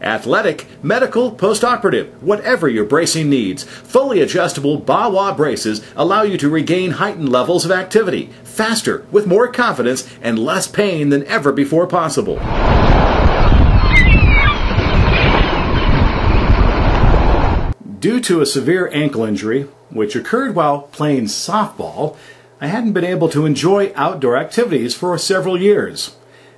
Athletic, medical, postoperative, whatever your bracing needs, fully adjustable Baiwa braces allow you to regain heightened levels of activity, faster, with more confidence, and less pain than ever before possible. Due to a severe ankle injury, which occurred while playing softball, I hadn't been able to enjoy outdoor activities for several years.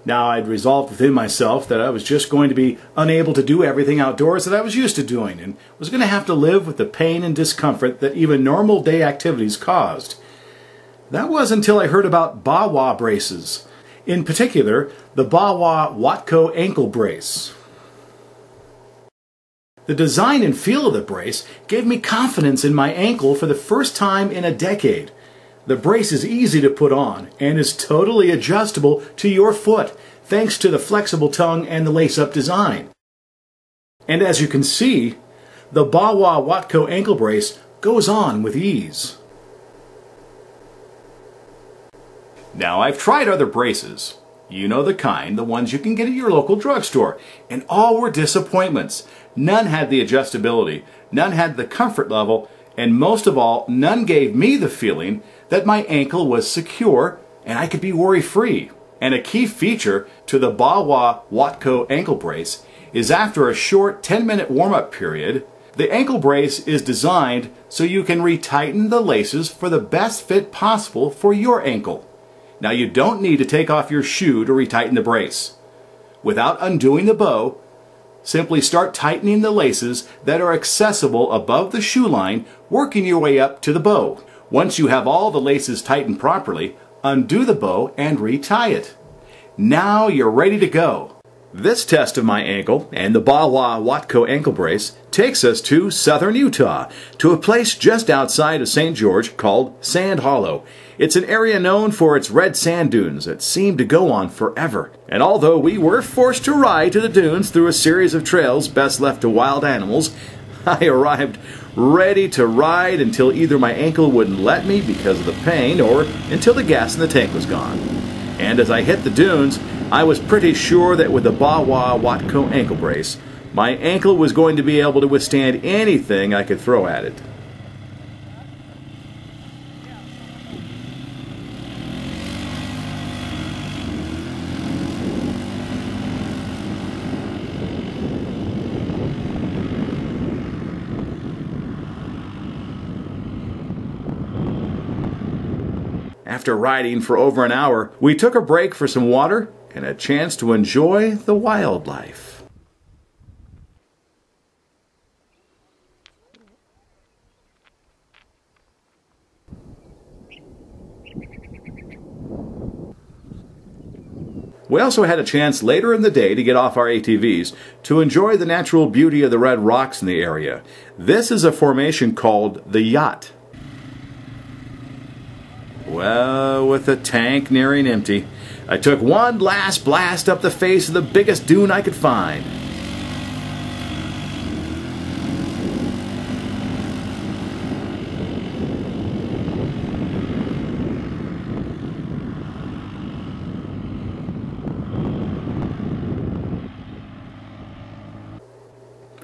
Now I'd resolved within myself that I was just going to be unable to do everything outdoors that I was used to doing and was going to have to live with the pain and discomfort that even normal day activities caused. That was until I heard about Baiwa braces. In particular, the Baiwa Watco ankle brace. The design and feel of the brace gave me confidence in my ankle for the first time in a decade. The brace is easy to put on and is totally adjustable to your foot thanks to the flexible tongue and the lace-up design. And as you can see, the Baiwa Watco ankle brace goes on with ease. Now I've tried other braces. You know the kind, the ones you can get at your local drugstore, and all were disappointments. None had the adjustability, none had the comfort level, and most of all, none gave me the feeling that my ankle was secure and I could be worry-free. And a key feature to the Baiwa Watco ankle brace is after a short 10-minute warm-up period, the ankle brace is designed so you can retighten the laces for the best fit possible for your ankle. Now you don't need to take off your shoe to retighten the brace. Without undoing the bow, simply start tightening the laces that are accessible above the shoe line, working your way up to the bow. Once you have all the laces tightened properly, undo the bow and retie it. Now you're ready to go. This test of my ankle and the Baiwa Watco ankle brace takes us to southern Utah, to a place just outside of St. George called Sand Hollow. It's an area known for its red sand dunes that seem to go on forever. And although we were forced to ride to the dunes through a series of trails best left to wild animals, I arrived ready to ride until either my ankle wouldn't let me because of the pain or until the gas in the tank was gone. And as I hit the dunes, I was pretty sure that with the Baiwa Watco ankle brace, my ankle was going to be able to withstand anything I could throw at it. After riding for over an hour, we took a break for some water and a chance to enjoy the wildlife. We also had a chance later in the day to get off our ATVs to enjoy the natural beauty of the red rocks in the area. This is a formation called the Yacht. Well, with the tank nearing empty, I took one last blast up the face of the biggest dune I could find.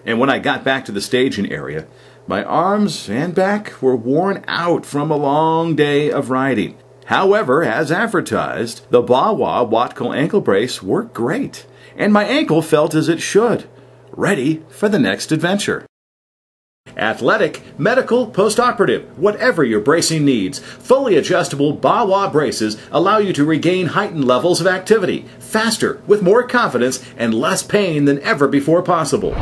And when I got back to the staging area, my arms and back were worn out from a long day of riding. However, as advertised, the Baiwa Watco ankle brace worked great, and my ankle felt as it should, ready for the next adventure. Athletic, medical, postoperative, whatever your bracing needs, fully adjustable Baiwa braces allow you to regain heightened levels of activity, faster, with more confidence, and less pain than ever before possible.